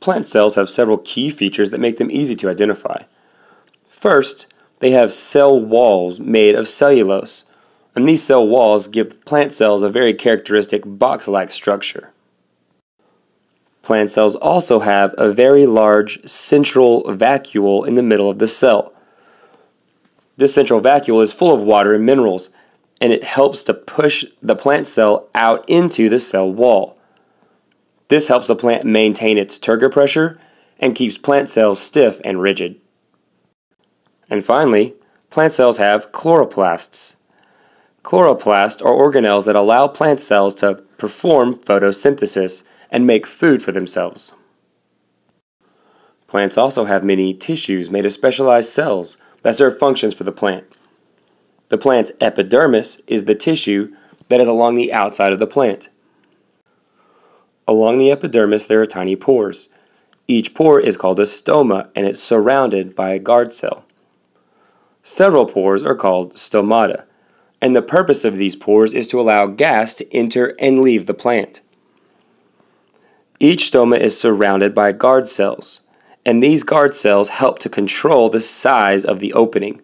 Plant cells have several key features that make them easy to identify. First, they have cell walls made of cellulose, and these cell walls give plant cells a very characteristic box-like structure. Plant cells also have a very large central vacuole in the middle of the cell. This central vacuole is full of water and minerals, and it helps to push the plant cell out into the cell wall. This helps the plant maintain its turgor pressure and keeps plant cells stiff and rigid. And finally, plant cells have chloroplasts. Chloroplasts are organelles that allow plant cells to perform photosynthesis and make food for themselves. Plants also have many tissues made of specialized cells that serve functions for the plant. The plant's epidermis is the tissue that is along the outside of the plant. Along the epidermis, there are tiny pores. Each pore is called a stoma and it's surrounded by a guard cell. Several pores are called stomata, and the purpose of these pores is to allow gas to enter and leave the plant. Each stoma is surrounded by guard cells, and these guard cells help to control the size of the opening.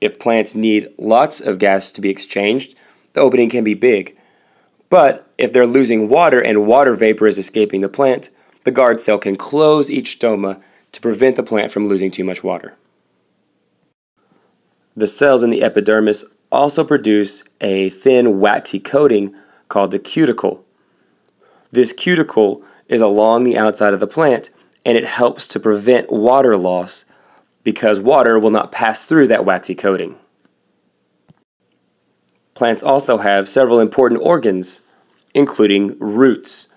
If plants need lots of gas to be exchanged, the opening can be big. But if they're losing water and water vapor is escaping the plant, the guard cell can close each stoma to prevent the plant from losing too much water. The cells in the epidermis also produce a thin waxy coating called the cuticle. This cuticle is along the outside of the plant and it helps to prevent water loss because water will not pass through that waxy coating. Plants also have several important organs, including roots.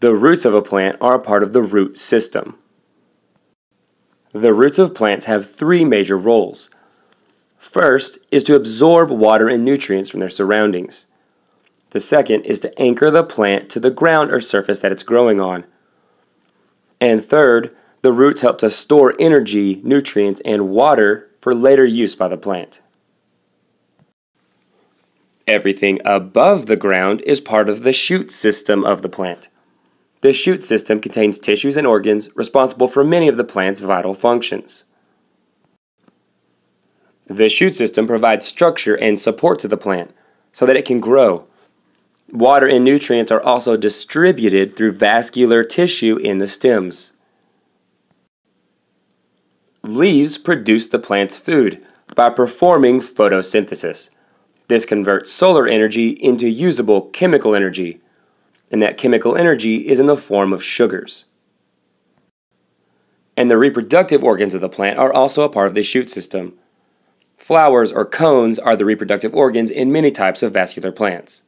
The roots of a plant are a part of the root system. The roots of plants have three major roles. First is to absorb water and nutrients from their surroundings. The second is to anchor the plant to the ground or surface that it's growing on. And third, the roots help to store energy, nutrients, and water for later use by the plant. Everything above the ground is part of the shoot system of the plant. The shoot system contains tissues and organs responsible for many of the plant's vital functions. The shoot system provides structure and support to the plant so that it can grow. Water and nutrients are also distributed through vascular tissue in the stems. Leaves produce the plant's food by performing photosynthesis. This converts solar energy into usable chemical energy, and that chemical energy is in the form of sugars. And the reproductive organs of the plant are also a part of the shoot system. Flowers or cones are the reproductive organs in many types of vascular plants.